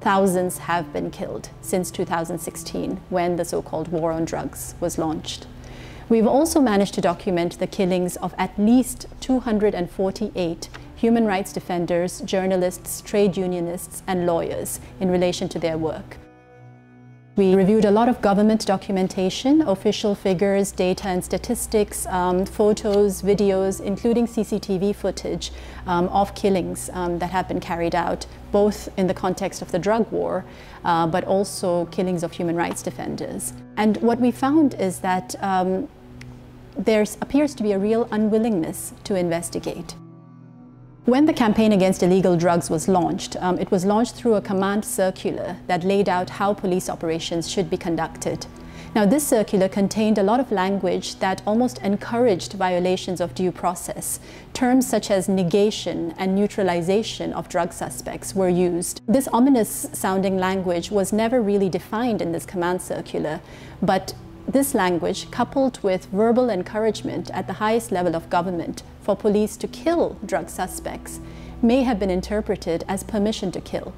Thousands have been killed since 2016 when the so-called war on drugs was launched. We've also managed to document the killings of at least 248 human rights defenders, journalists, trade unionists, and lawyers in relation to their work. We reviewed a lot of government documentation, official figures, data and statistics, um, photos, videos, including CCTV footage um, of killings um, that have been carried out, both in the context of the drug war, uh, but also killings of human rights defenders. And what we found is that um, there appears to be a real unwillingness to investigate. When the campaign against illegal drugs was launched, um, it was launched through a command circular that laid out how police operations should be conducted. Now, this circular contained a lot of language that almost encouraged violations of due process. Terms such as negation and neutralization of drug suspects were used. This ominous sounding language was never really defined in this command circular, but this language, coupled with verbal encouragement at the highest level of government for police to kill drug suspects, may have been interpreted as permission to kill.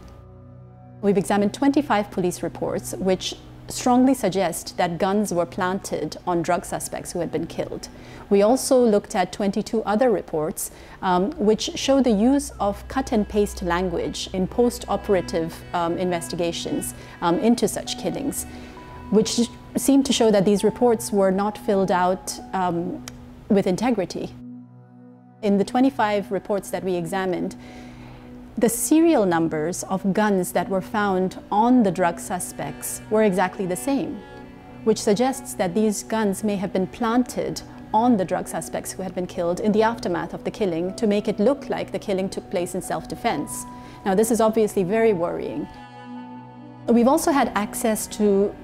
We've examined 25 police reports which strongly suggest that guns were planted on drug suspects who had been killed. We also looked at 22 other reports um, which show the use of cut and paste language in post-operative um, investigations um, into such killings, which seemed to show that these reports were not filled out um, with integrity. In the 25 reports that we examined, the serial numbers of guns that were found on the drug suspects were exactly the same, which suggests that these guns may have been planted on the drug suspects who had been killed in the aftermath of the killing to make it look like the killing took place in self-defense. Now this is obviously very worrying. We've also had access to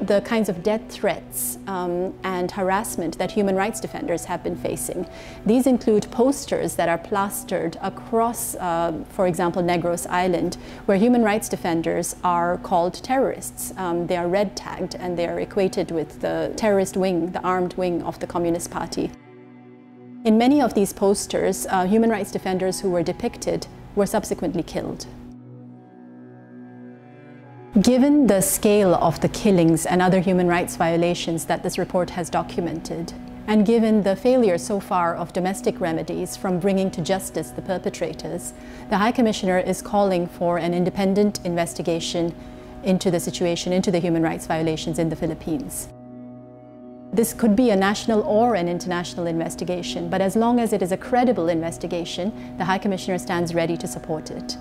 the kinds of death threats um, and harassment that human rights defenders have been facing. These include posters that are plastered across, uh, for example, Negros Island, where human rights defenders are called terrorists. Um, they are red tagged and they are equated with the terrorist wing, the armed wing of the Communist Party. In many of these posters, uh, human rights defenders who were depicted were subsequently killed. Given the scale of the killings and other human rights violations that this report has documented, and given the failure so far of domestic remedies from bringing to justice the perpetrators, the High Commissioner is calling for an independent investigation into the situation, into the human rights violations in the Philippines. This could be a national or an international investigation, but as long as it is a credible investigation, the High Commissioner stands ready to support it.